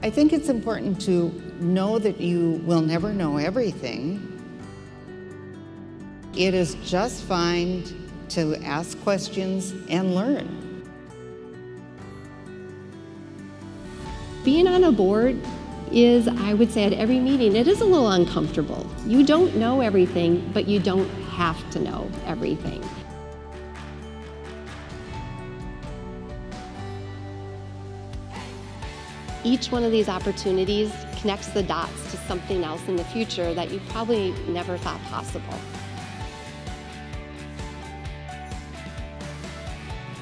I think it's important to know that you will never know everything. It is just fine to ask questions and learn. Being on a board is, I would say, at every meeting, it is a little uncomfortable. You don't know everything, but you don't have to know everything. Each one of these opportunities connects the dots to something else in the future that you probably never thought possible.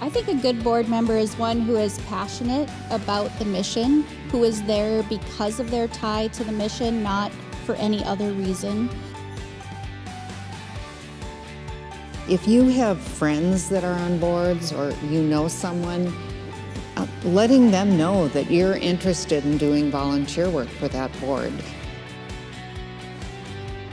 I think a good board member is one who is passionate about the mission, who is there because of their tie to the mission, not for any other reason. If you have friends that are on boards or you know someone, uh, letting them know that you're interested in doing volunteer work for that board.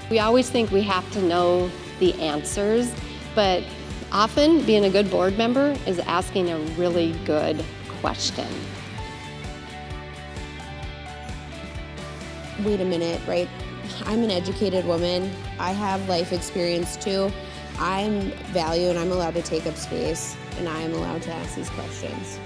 We always think we have to know the answers, but often being a good board member is asking a really good question. Wait a minute, right? I'm an educated woman. I have life experience too. I'm valued and I'm allowed to take up space and I am allowed to ask these questions.